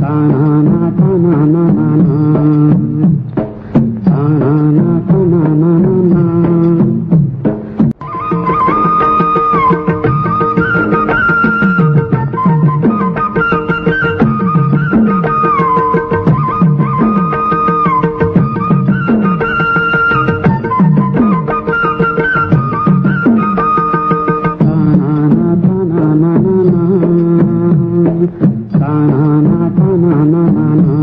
Sana Ta-na-na-na-na.